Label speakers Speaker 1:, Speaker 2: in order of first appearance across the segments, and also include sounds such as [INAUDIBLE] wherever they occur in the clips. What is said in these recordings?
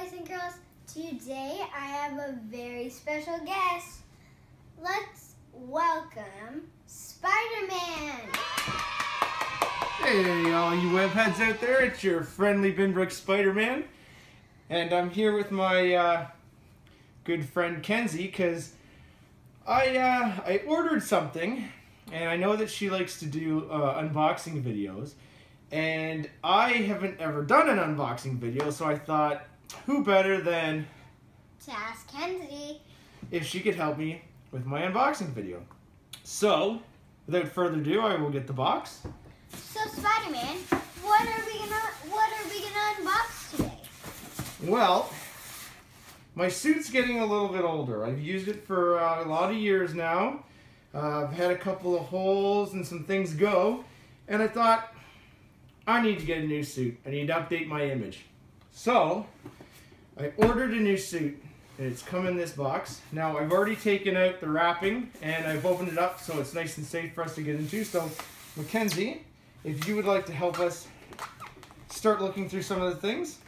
Speaker 1: boys and girls. Today I have a very special guest. Let's welcome Spider-Man.
Speaker 2: Hey, all you webheads out there, it's your friendly Binbrook Spider-Man. And I'm here with my uh, good friend Kenzie, because I, uh, I ordered something, and I know that she likes to do uh, unboxing videos. And I haven't ever done an unboxing video, so I thought, who better than
Speaker 1: To ask Kenzie.
Speaker 2: if she could help me with my unboxing video. So, without further ado, I will get the box.
Speaker 1: So Spider-Man, what are we gonna what are we gonna unbox today?
Speaker 2: Well, my suit's getting a little bit older. I've used it for uh, a lot of years now. Uh, I've had a couple of holes and some things go, and I thought, I need to get a new suit. I need to update my image. So, I ordered a new suit, and it's come in this box. Now, I've already taken out the wrapping, and I've opened it up so it's nice and safe for us to get into. So, Mackenzie, if you would like to help us start looking through some of the things.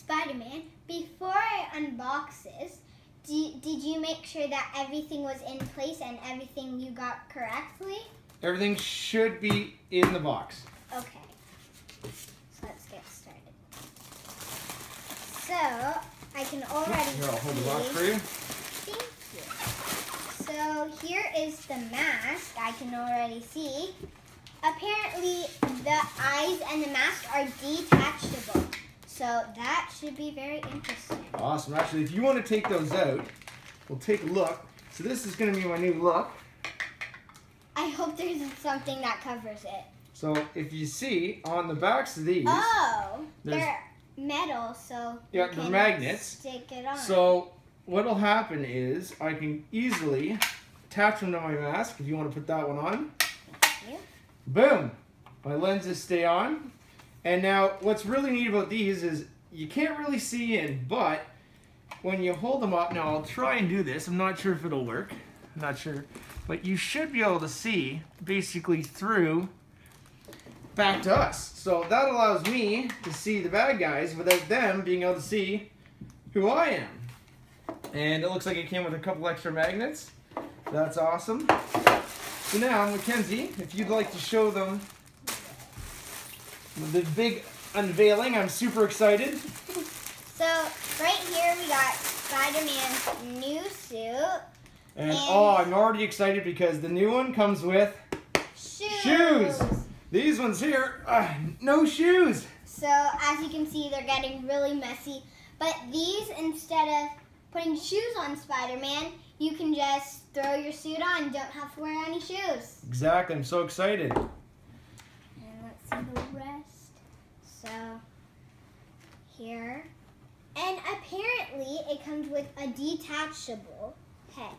Speaker 1: Spider-Man, before I unbox this, do, did you make sure that everything was in place and everything you got correctly?
Speaker 2: Everything should be in the box.
Speaker 1: Okay. So let's get started. So I can already
Speaker 2: Here, I'll hold the box
Speaker 1: see-
Speaker 2: for you.
Speaker 1: Thank you. So here is the mask. I can already see. Apparently, the eyes and the mask are detachable. So that should be very interesting.
Speaker 2: Awesome. Actually, if you want to take those out, we'll take a look. So this is going to be my new look.
Speaker 1: I hope there's something that covers it.
Speaker 2: So if you see on the backs of these,
Speaker 1: Oh,
Speaker 2: There's-
Speaker 1: they're metal, so
Speaker 2: Yeah, they're magnets.
Speaker 1: Stick it on.
Speaker 2: so what'll happen is I can easily attach them to my mask if you want to put that one on. Boom! My lenses stay on. And now what's really neat about these is you can't really see in, but when you hold them up, now I'll try and do this. I'm not sure if it'll work. I'm not sure. But you should be able to see basically through back to us. So that allows me to see the bad guys without them being able to see who I am. And it looks like it came with a couple extra magnets. That's awesome. So now, Mackenzie, if you'd like to show them the big unveiling, I'm super excited. [LAUGHS]
Speaker 1: So right here we got Spider-Man's new suit.
Speaker 2: And
Speaker 1: And-
Speaker 2: oh, I'm already excited because the new one comes with
Speaker 1: Shoes.
Speaker 2: shoes. These ones here, uh, no shoes.
Speaker 1: So as you can see, they're getting really messy. But these, instead of putting shoes on Spider-Man, you can just throw your suit on. Don't have to wear any shoes.
Speaker 2: Exactly, I'm so excited.
Speaker 1: And let's see the rest. So here. And apparently it comes with a detachable head.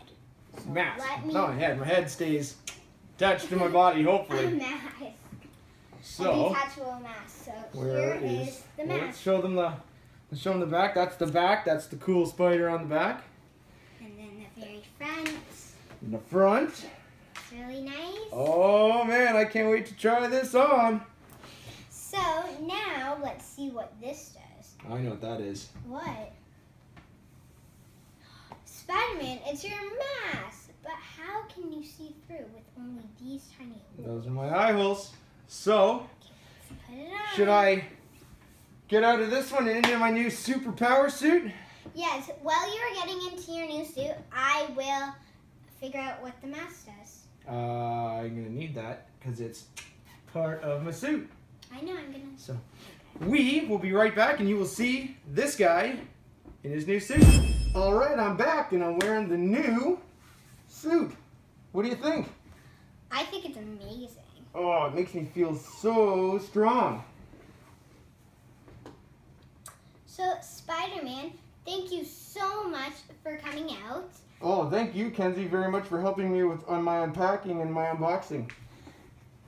Speaker 1: So
Speaker 2: Mask.
Speaker 1: Let me
Speaker 2: Not my head. My head stays attached to my [LAUGHS] body,
Speaker 1: a
Speaker 2: hopefully.
Speaker 1: Mask.
Speaker 2: So,
Speaker 1: mask. So
Speaker 2: where
Speaker 1: here
Speaker 2: is?
Speaker 1: is the
Speaker 2: Let's show them the. Let's show them the back. That's the back. That's the cool spider on the back.
Speaker 1: And then the very front.
Speaker 2: In the front.
Speaker 1: It's really nice.
Speaker 2: Oh man, I can't wait to try this on.
Speaker 1: So now let's see what this does.
Speaker 2: I know what that is.
Speaker 1: What? Spider-Man, it's your mask. But how can you see through with only these tiny holes?
Speaker 2: Those are my eye holes. So,
Speaker 1: Put it on.
Speaker 2: should I get out of this one and into my new superpower suit?
Speaker 1: Yes. While you're getting into your new suit, I will figure out what the mask does.
Speaker 2: Uh, I'm gonna need that because it's part of my suit.
Speaker 1: I know. I'm gonna.
Speaker 2: So, we will be right back and you will see this guy in his new suit. All right, I'm back and I'm wearing the new suit. What do you think?
Speaker 1: I think it's amazing.
Speaker 2: Oh, it makes me feel so strong.
Speaker 1: So Spider-Man, thank you so much for coming out.
Speaker 2: Oh, thank you, Kenzie, very much for helping me with on my unpacking and my unboxing.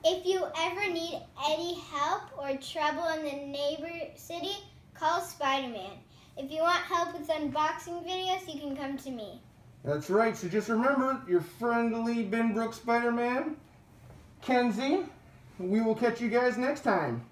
Speaker 1: If you ever need any help or trouble in the neighbor city, call Spider-Man. If you want help with unboxing videos, you can come to me.
Speaker 2: That's right. So just remember, your friendly Binbrook Spider-Man, Kenzie. We will catch you guys next time.